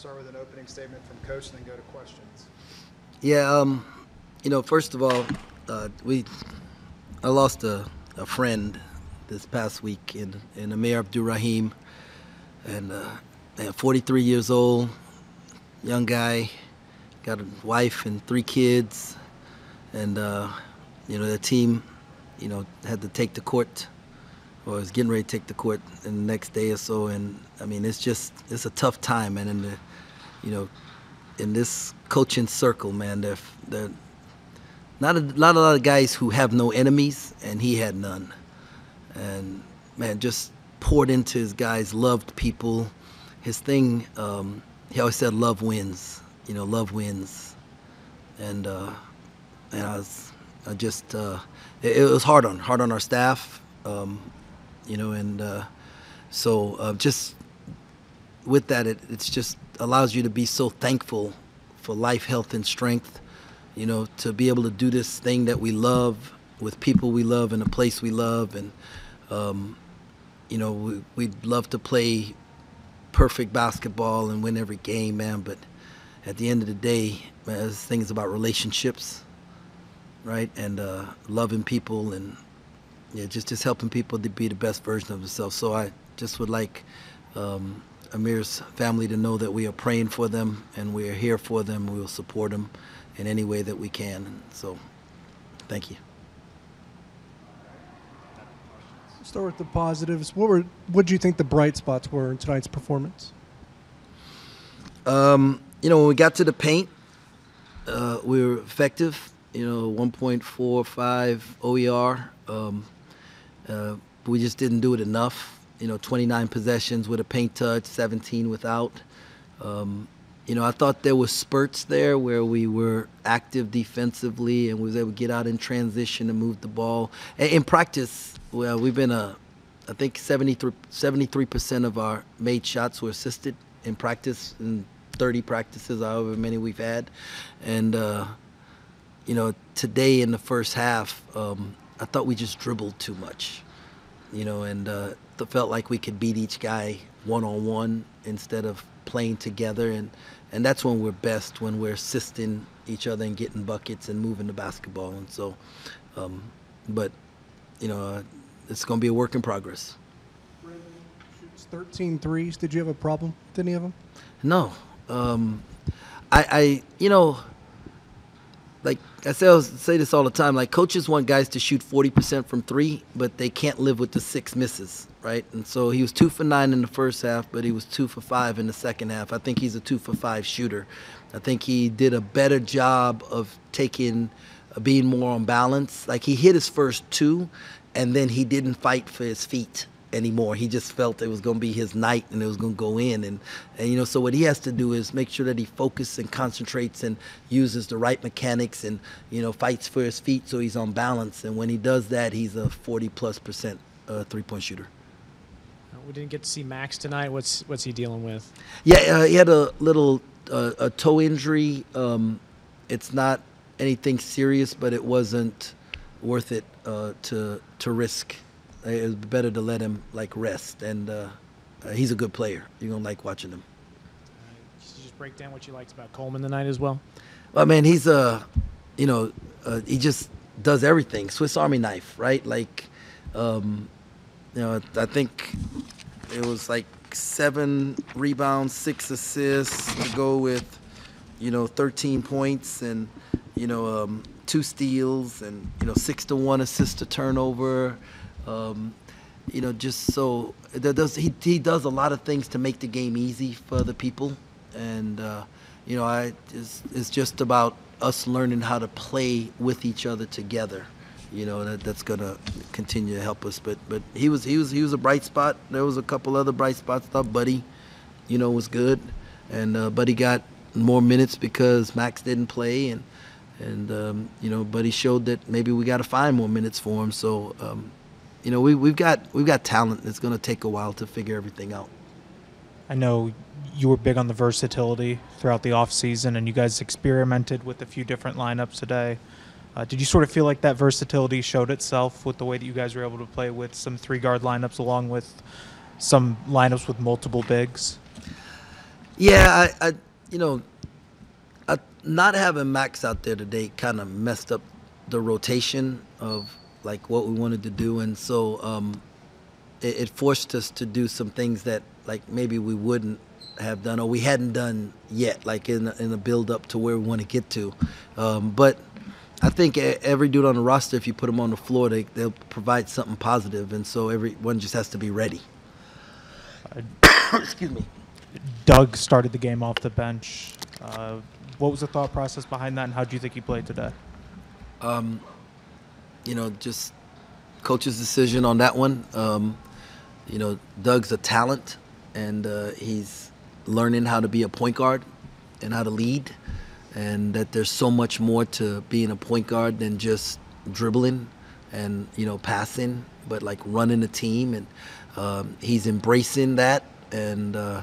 start with an opening statement from coach and then go to questions. Yeah, um, you know, first of all, uh, we I lost a, a friend this past week in in Amir Abdur-Rahim, and uh, man, 43 years old, young guy, got a wife and three kids, and uh, you know the team, you know, had to take the court, or was getting ready to take the court in the next day or so, and I mean it's just it's a tough time, and in the, you know, in this coaching circle, man, they're, they're not a lot, a lot of guys who have no enemies, and he had none. And man, just poured into his guys, loved people. His thing, um, he always said, "Love wins." You know, love wins. And uh, and I was, I just, uh, it, it was hard on hard on our staff. Um, you know, and uh, so uh, just with that, it it's just allows you to be so thankful for life, health, and strength. You know, to be able to do this thing that we love with people we love in a place we love, and um, you know, we, we'd love to play perfect basketball and win every game, man. But at the end of the day, man, this thing is about relationships, right? And uh, loving people and yeah, just just helping people to be the best version of themselves. So I just would like um, Amir's family to know that we are praying for them and we are here for them. We will support them in any way that we can. So, thank you. Start with the positives. What were what do you think the bright spots were in tonight's performance? Um, you know, when we got to the paint, uh, we were effective. You know, 1.45 OER. Um, uh, we just didn't do it enough. You know, 29 possessions with a paint touch, 17 without. Um, you know, I thought there was spurts there where we were active defensively and was able to get out in transition and move the ball. In practice, well, we've been a, I think 73 percent of our made shots were assisted in practice in 30 practices, however many we've had, and uh, you know, today in the first half, um, I thought we just dribbled too much, you know, and uh, felt like we could beat each guy one on one instead of playing together, and and that's when we're best when we're assisting each other and getting buckets and moving the basketball, and so, um, but you know, uh, it's going to be a work in progress. Shoots 13 threes. Did you have a problem with any of them? No, um, I, I, you know, like I say, I say this all the time. Like coaches want guys to shoot 40% from three, but they can't live with the six misses, right? And so he was two for nine in the first half, but he was two for five in the second half. I think he's a two for five shooter. I think he did a better job of taking, uh, being more on balance. Like he hit his first two, and then he didn't fight for his feet anymore. He just felt it was going to be his night and it was going to go in. And, and, you know, so what he has to do is make sure that he focuses and concentrates and uses the right mechanics and, you know, fights for his feet so he's on balance. And when he does that, he's a 40 plus percent uh, three point shooter. We didn't get to see Max tonight. What's what's he dealing with? Yeah, uh, he had a little uh, a toe injury. Um, it's not anything serious, but it wasn't worth it uh, to to risk it was better to let him like rest. And uh, uh, he's a good player. You're gonna like watching him. You just break down what you liked about Coleman tonight as well? Well, man, he's a, uh, you know, uh, he just does everything. Swiss Army knife, right? Like, um, you know, I think it was like seven rebounds, six assists to go with, you know, 13 points and, you know, um, two steals and you know six to one assist to turnover. Um, you know, just so does he he does a lot of things to make the game easy for the people, and uh, you know, I it's, it's just about us learning how to play with each other together. You know, that that's gonna continue to help us. But but he was he was he was a bright spot. There was a couple other bright spots. Thought Buddy, you know, was good, and uh, Buddy got more minutes because Max didn't play, and and um, you know, Buddy showed that maybe we got to find more minutes for him. So. Um, you know, we, we've got we've got talent. It's going to take a while to figure everything out. I know you were big on the versatility throughout the offseason, and you guys experimented with a few different lineups today. Uh, did you sort of feel like that versatility showed itself with the way that you guys were able to play with some three guard lineups along with some lineups with multiple bigs? Yeah, I, I you know, I, not having Max out there today kind of messed up the rotation of like what we wanted to do, and so um, it, it forced us to do some things that like maybe we wouldn't have done or we hadn't done yet, like in the, in the build up to where we want to get to. Um, but I think e- every dude on the roster, if you put them on the floor, they they'll provide something positive, and so everyone just has to be ready. Excuse me. Dug started the game off the bench. Uh, what was the thought process behind that, and how do you think he played today? You know, just coach's decision on that one. Um, you know, Dug's a talent, and uh, he's learning how to be a point guard and how to lead, and that there's so much more to being a point guard than just dribbling and you know passing, but like running a team, and um, he's embracing that, and uh,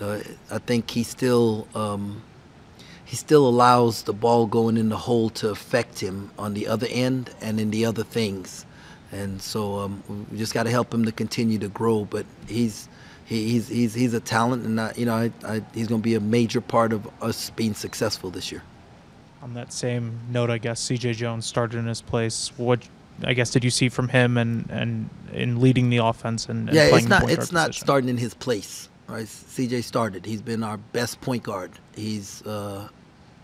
uh, I think he's still. Um, he still allows the ball going in the hole to affect him on the other end and in the other things. And so um, we just got to help him to continue to grow. But he's he, he's he's he's a talent, and I, you know I, I, he's going to be a major part of us being successful this year. On that same note, I guess C.J. Jones started in his place. What I guess did you see from him and and in leading the offense and, and yeah, playing it's not it's not position? starting in his place. Right, CJ started. He's been our best point guard. He's uh,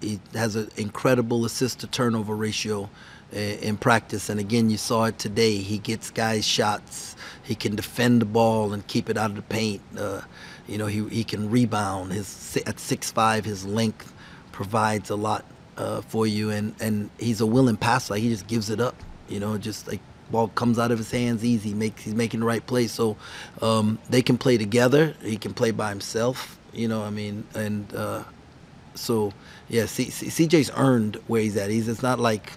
he has an incredible assist to turnover ratio uh, in practice, and again, you saw it today. He gets guys shots. He can defend the ball and keep it out of the paint. Uh, you know, he he can rebound. His at six five, his length provides a lot uh, for you, and and he's a willing passer. He just gives it up. You know, just like ball comes out of his hands easy. Makes he's making the right play. So um, they can play together. He can play by himself. You know, I mean, and uh, so yeah, C- C- CJ's earned where he's at. He's it's not like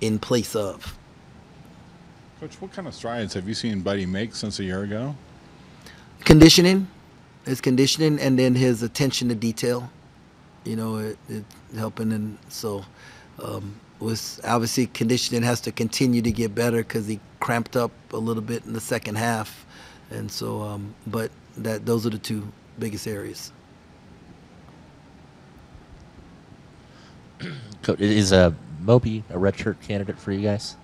in place of. Coach, what kind of strides have you seen Buddy make since a year ago? conditioning, his conditioning, and then his attention to detail. You know, it, it helping, and so um, was obviously conditioning has to continue to get better because he cramped up a little bit in the second half, and so. Um, but that those are the two biggest areas. Is uh, Mobi a redshirt candidate for you guys?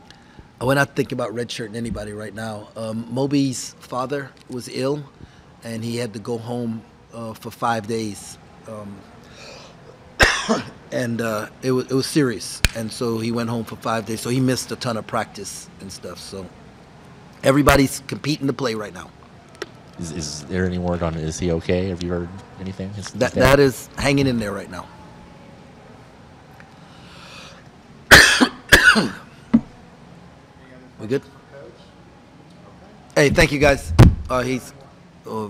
When not think about redshirting anybody right now, um, Mobi's father was ill, and he had to go home uh, for five days. Um, and uh, it was it was serious, and so he went home for five days. So he missed a ton of practice and stuff. So everybody's competing to play right now. Is, is there any word on is he okay? Have you heard anything? His- his That dad? that is hanging in there right now. we good? Hey, thank you guys. Uh, he's. Uh,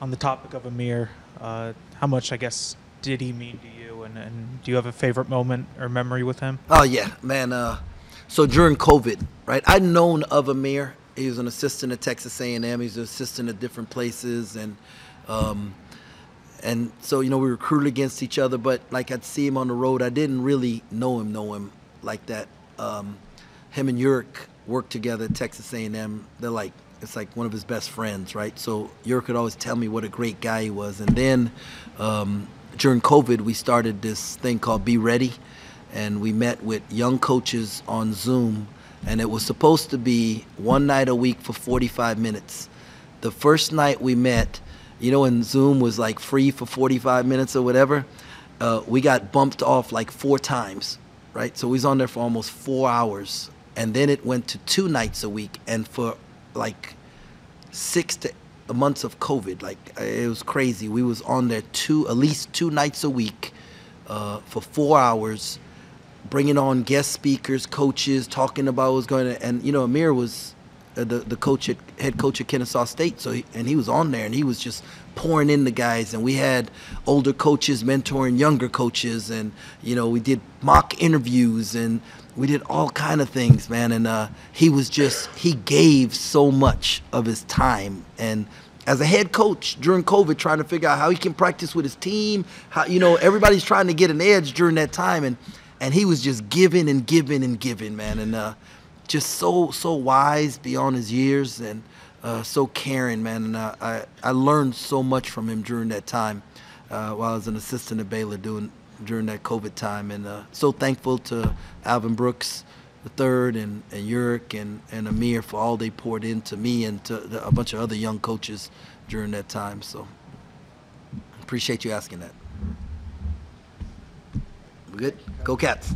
On the topic of Amir, uh, how much I guess did he mean to you, and, and do you have a favorite moment or memory with him? Oh yeah, man. Uh, so during COVID, right? I'd known of Amir. He was an assistant at Texas A&M. He's an assistant at different places, and um, and so you know we recruited against each other. But like I'd see him on the road. I didn't really know him, know him like that. Um, him and Yurk worked together at Texas A&M. They're like it's like one of his best friends, right? So Yurk could always tell me what a great guy he was. And then um, during COVID, we started this thing called Be Ready and we met with young coaches on Zoom, and it was supposed to be one night a week for 45 minutes. The first night we met, you know, when Zoom was like free for 45 minutes or whatever, uh, we got bumped off like four times, right? So we was on there for almost four hours, and then it went to two nights a week, and for like six to months of COVID, like it was crazy. We was on there two, at least two nights a week, uh, for four hours, bringing on guest speakers, coaches, talking about what was going to. And you know, Amir was uh, the the coach at head coach at Kennesaw State, so he, and he was on there, and he was just pouring in the guys. And we had older coaches mentoring younger coaches, and you know, we did mock interviews and we did all kind of things, man. And uh, he was just he gave so much of his time and as a head coach during COVID, trying to figure out how he can practice with his team. How you know everybody's trying to get an edge during that time, and and he was just giving and giving and giving, man, and uh, just so so wise beyond his years, and uh, so caring, man, and I, I I learned so much from him during that time uh, while I was an assistant at Baylor doing during that COVID time, and uh, so thankful to Alvin Brooks the third and and Yurik and and Amir for all they poured into me and to the, a bunch of other young coaches during that time. So appreciate you asking that. We good? Go Cats.